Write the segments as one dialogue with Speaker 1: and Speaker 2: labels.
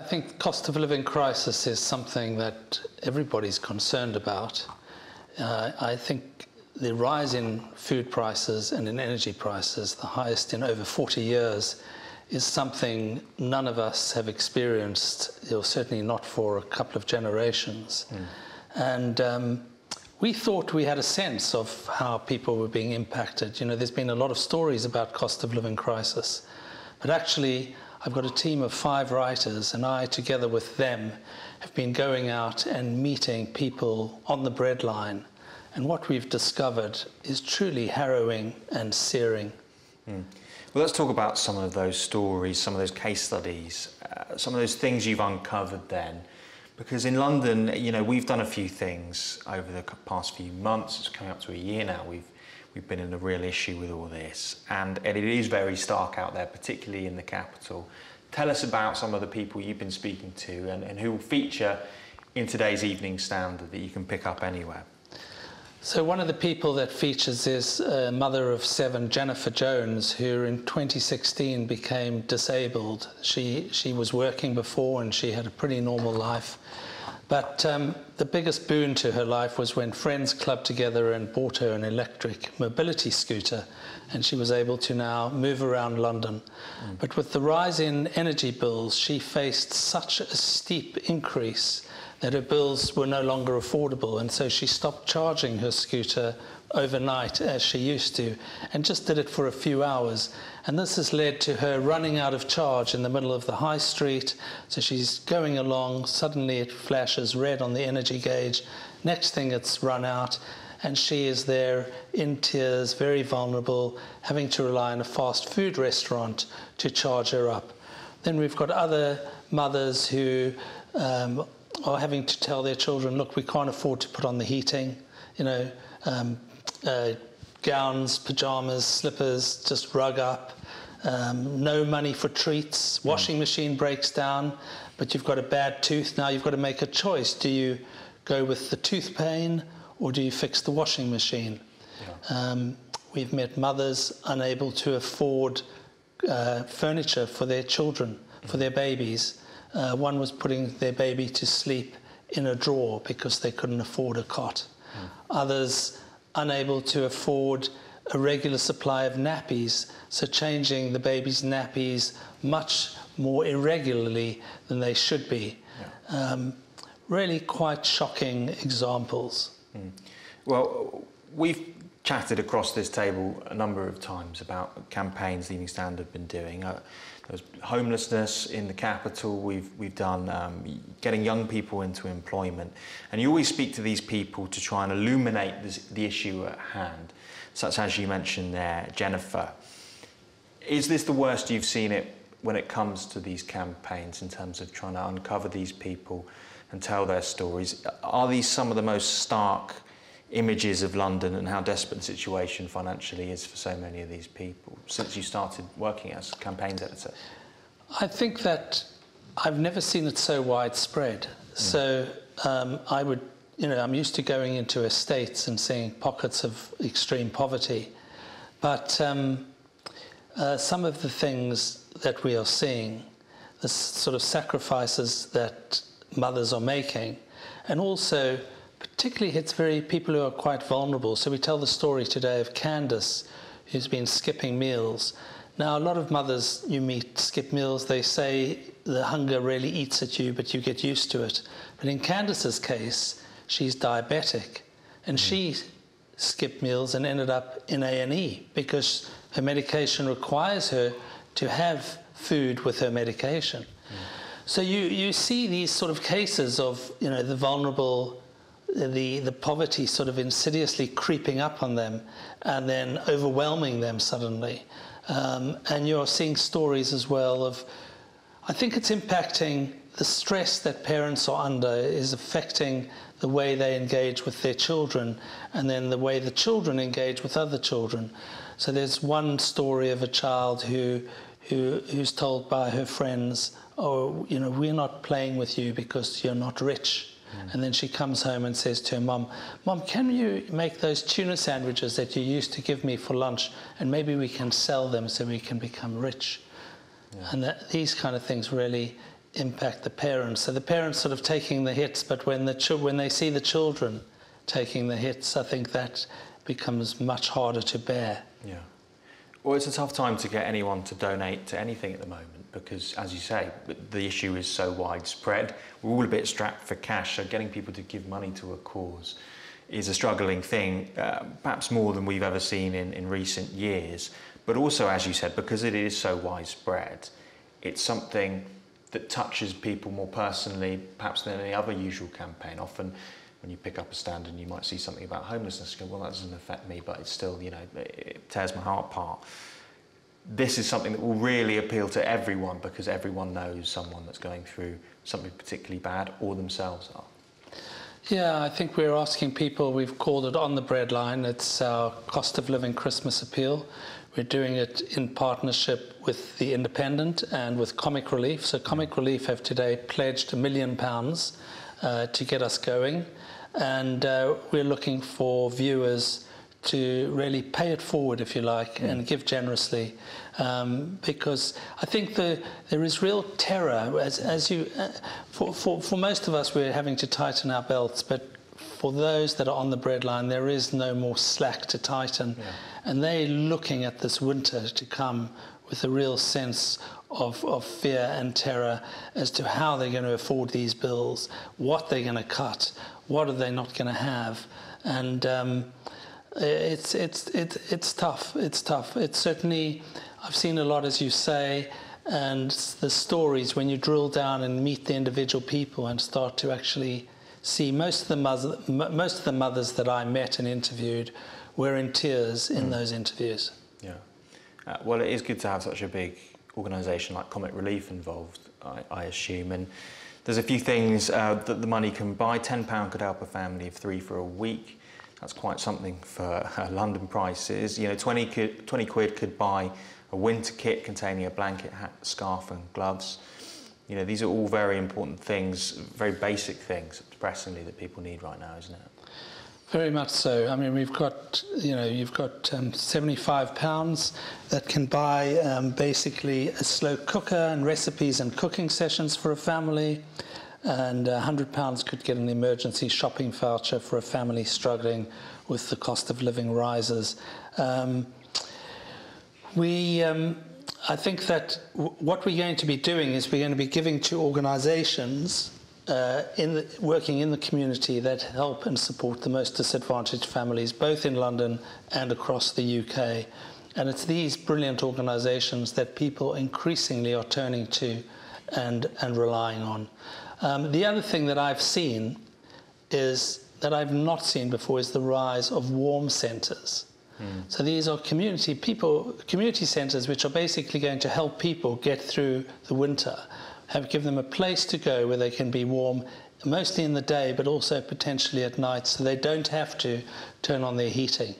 Speaker 1: I think the cost of living crisis is something that everybody's concerned about. Uh, I think the rise in food prices and in energy prices, the highest in over 40 years, is something none of us have experienced, or certainly not for a couple of generations. Mm. And um, we thought we had a sense of how people were being impacted. You know, there's been a lot of stories about cost of living crisis, but actually, I've got a team of five writers, and I, together with them, have been going out and meeting people on the breadline. And what we've discovered is truly harrowing and searing.
Speaker 2: Mm. Well, let's talk about some of those stories, some of those case studies, uh, some of those things you've uncovered then. Because in London, you know, we've done a few things over the past few months. It's coming up to a year now. We've we've been in a real issue with all this, and, and it is very stark out there, particularly in the capital. Tell us about some of the people you've been speaking to and, and who will feature in today's Evening Standard that you can pick up anywhere.
Speaker 1: So one of the people that features is a mother of seven, Jennifer Jones, who in 2016 became disabled. She she was working before and she had a pretty normal life, but um, the biggest boon to her life was when friends clubbed together and bought her an electric mobility scooter, and she was able to now move around London. Mm. But with the rise in energy bills, she faced such a steep increase that her bills were no longer affordable, and so she stopped charging her scooter overnight as she used to and just did it for a few hours. And this has led to her running out of charge in the middle of the high street. So she's going along, suddenly it flashes red on the energy gauge. Next thing, it's run out, and she is there in tears, very vulnerable, having to rely on a fast food restaurant to charge her up. Then we've got other mothers who um, are having to tell their children, look, we can't afford to put on the heating, you know, um, uh, gowns, pajamas, slippers, just rug up. Um, no money for treats. Washing mm. machine breaks down, but you've got a bad tooth. Now you've got to make a choice. Do you go with the tooth pain or do you fix the washing machine? Yeah. Um, we've met mothers unable to afford uh, furniture for their children, for their babies. Uh, one was putting their baby to sleep in a drawer because they couldn't afford a cot. Mm. Others unable to afford a regular supply of nappies, so changing the baby's nappies much more irregularly than they should be. Yeah. Um, really quite shocking examples. Mm.
Speaker 2: Well, we've chatted across this table a number of times about campaigns the Evening Standard have been doing. Uh, there's homelessness in the capital. We've, we've done um, getting young people into employment. And you always speak to these people to try and illuminate this, the issue at hand, such as you mentioned there, Jennifer. Is this the worst you've seen it when it comes to these campaigns in terms of trying to uncover these people and tell their stories? Are these some of the most stark images of London and how desperate the situation financially is for so many of these people since you started working as campaigns editor?
Speaker 1: I think that I've never seen it so widespread. Mm. So um, I would, you know, I'm used to going into estates and seeing pockets of extreme poverty, but um, uh, some of the things that we are seeing, the sort of sacrifices that mothers are making, and also particularly hits very people who are quite vulnerable. So we tell the story today of Candace, who's been skipping meals. Now, a lot of mothers you meet skip meals. They say the hunger really eats at you, but you get used to it. But in Candace's case, she's diabetic, and mm. she skipped meals and ended up in A&E because her medication requires her to have food with her medication. Mm. So you, you see these sort of cases of you know the vulnerable the, the poverty sort of insidiously creeping up on them and then overwhelming them suddenly. Um, and you're seeing stories as well of, I think it's impacting the stress that parents are under is affecting the way they engage with their children and then the way the children engage with other children. So there's one story of a child who, who, who's told by her friends, oh, you know, we're not playing with you because you're not rich. Mm. And then she comes home and says to her mum, Mum, can you make those tuna sandwiches that you used to give me for lunch and maybe we can sell them so we can become rich? Yeah. And that, these kind of things really impact the parents. So the parents sort of taking the hits, but when the ch- when they see the children taking the hits, I think that becomes much harder to bear.
Speaker 2: Yeah. Well, it's a tough time to get anyone to donate to anything at the moment because, as you say, the issue is so widespread. We're all a bit strapped for cash, so getting people to give money to a cause is a struggling thing, uh, perhaps more than we've ever seen in, in recent years. But also, as you said, because it is so widespread, it's something that touches people more personally, perhaps than any other usual campaign. Often, when you pick up a stand and you might see something about homelessness, you go, well, that doesn't affect me, but it's still, you know, it tears my heart apart. This is something that will really appeal to everyone because everyone knows someone that's going through something particularly bad or themselves are.
Speaker 1: Yeah, I think we're asking people, we've called it on the breadline. It's our cost of living Christmas appeal. We're doing it in partnership with The Independent and with Comic Relief. So, Comic Relief have today pledged a million pounds to get us going. And uh, we're looking for viewers to really pay it forward, if you like, mm. and give generously. Um, because I think the, there is real terror, as, as you, uh, for, for, for most of us, we're having to tighten our belts, but for those that are on the breadline, there is no more slack to tighten. Yeah. And they're looking at this winter to come with a real sense of, of fear and terror as to how they're going to afford these bills, what they're going to cut, what are they not going to have. And um, it's, it's, it's, it's tough. It's tough. It's certainly, I've seen a lot, as you say, and the stories when you drill down and meet the individual people and start to actually see most of the, mother, most of the mothers that I met and interviewed were in tears in mm. those interviews.
Speaker 2: Yeah. Uh, well, it is good to have such a big organisation like Comic Relief involved, I, I assume. And there's a few things uh, that the money can buy. £10 could help a family of three for a week. That's quite something for uh, London prices. You know, 20, could, 20 quid could buy a winter kit containing a blanket, hat, scarf and gloves. You know, these are all very important things, very basic things, depressingly, that people need right now, isn't it?
Speaker 1: Very much so. I mean, we've got, you know, you've got um, 75 pounds that can buy um, basically a slow cooker and recipes and cooking sessions for a family and £100 could get an emergency shopping voucher for a family struggling with the cost of living rises. Um, we, um, I think that what we're going to be doing is we're going to be giving to organisations uh, in the, working in the community that help and support the most disadvantaged families, both in London and across the UK. And it's these brilliant organisations that people increasingly are turning to and, and relying on. Um, the other thing that I've seen is that I've not seen before is the rise of warm centres. Mm. So these are community people, community centres, which are basically going to help people get through the winter, have give them a place to go where they can be warm, mostly in the day, but also potentially at night, so they don't have to turn on their heating.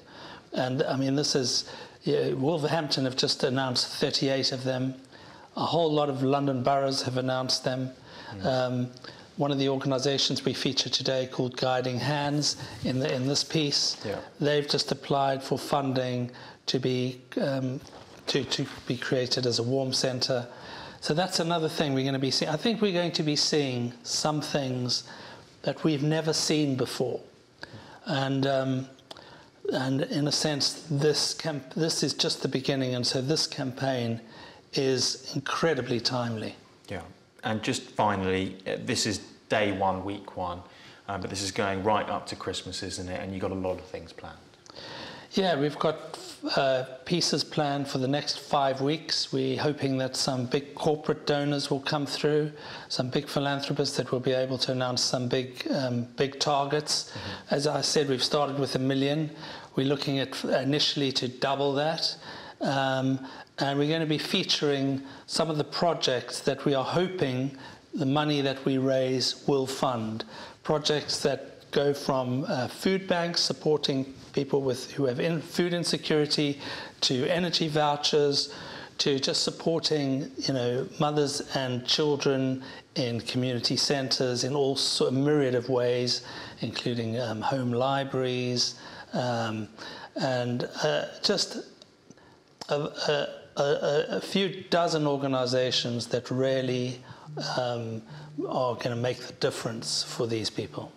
Speaker 1: And I mean, this is yeah, Wolverhampton have just announced 38 of them. A whole lot of London boroughs have announced them. Um, one of the organisations we feature today called Guiding Hands in, the, in this piece, yeah. they've just applied for funding to be, um, to, to be created as a warm centre. So that's another thing we're going to be seeing. I think we're going to be seeing some things that we've never seen before. And, um, and in a sense, this, camp- this is just the beginning. And so this campaign is incredibly timely.
Speaker 2: Yeah. And just finally, uh, this is day one, week one, uh, but this is going right up to Christmas, isn't it? And you've got a lot of things planned.
Speaker 1: Yeah, we've got uh, pieces planned for the next five weeks. We're hoping that some big corporate donors will come through, some big philanthropists that will be able to announce some big, um, big targets. Mm-hmm. As I said, we've started with a million. We're looking at initially to double that. Um, and we're going to be featuring some of the projects that we are hoping the money that we raise will fund. Projects that go from uh, food banks supporting people with, who have in, food insecurity to energy vouchers to just supporting you know mothers and children in community centres in all sort of myriad of ways, including um, home libraries um, and uh, just a, a, a, a few dozen organizations that really um, are going to make the difference for these people.